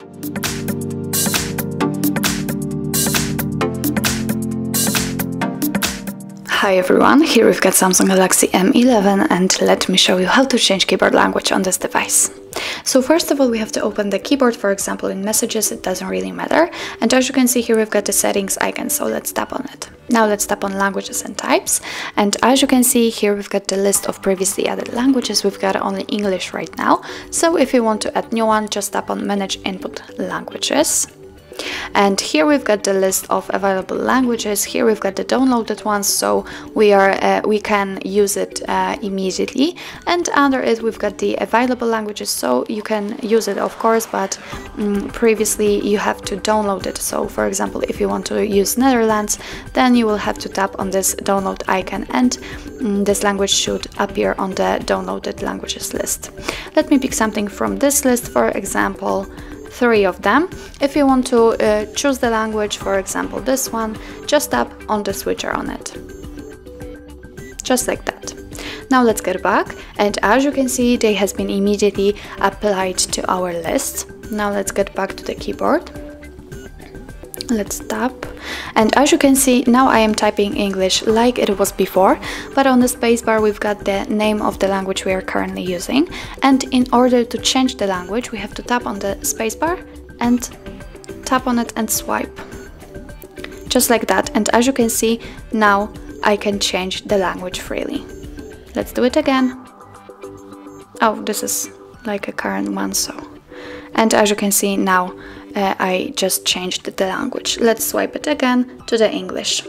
Thank you. Hi everyone, here we've got Samsung Galaxy M11 and let me show you how to change keyboard language on this device. So first of all we have to open the keyboard, for example in messages it doesn't really matter. And as you can see here we've got the settings icon so let's tap on it. Now let's tap on languages and types. And as you can see here we've got the list of previously added languages, we've got only English right now. So if you want to add new one just tap on manage input languages and here we've got the list of available languages. Here we've got the downloaded ones so we are uh, we can use it uh, immediately. And under it we've got the available languages so you can use it of course but um, previously you have to download it. So for example if you want to use Netherlands then you will have to tap on this download icon and um, this language should appear on the downloaded languages list. Let me pick something from this list. For example three of them. If you want to uh, choose the language, for example this one, just tap on the switcher on it. Just like that. Now let's get back and as you can see they has been immediately applied to our list. Now let's get back to the keyboard let's tap and as you can see now I am typing English like it was before but on the spacebar we've got the name of the language we are currently using. And in order to change the language we have to tap on the spacebar and tap on it and swipe. Just like that. And as you can see now I can change the language freely. Let's do it again. Oh this is like a current one so and as you can see now uh, I just changed the language. Let's swipe it again to the English.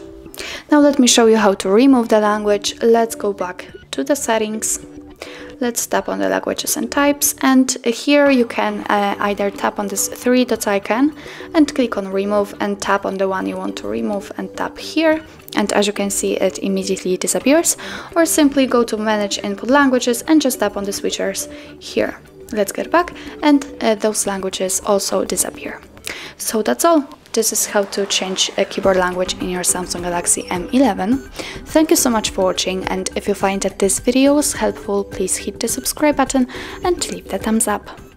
Now let me show you how to remove the language. Let's go back to the settings. Let's tap on the languages and types and here you can uh, either tap on this three dots icon and click on remove and tap on the one you want to remove and tap here and as you can see it immediately disappears or simply go to manage input languages and just tap on the switchers here let's get back and uh, those languages also disappear so that's all this is how to change a keyboard language in your Samsung Galaxy M11. Thank you so much for watching and if you find that this video was helpful please hit the subscribe button and leave the thumbs up.